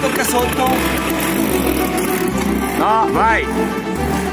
とか相当あうまい。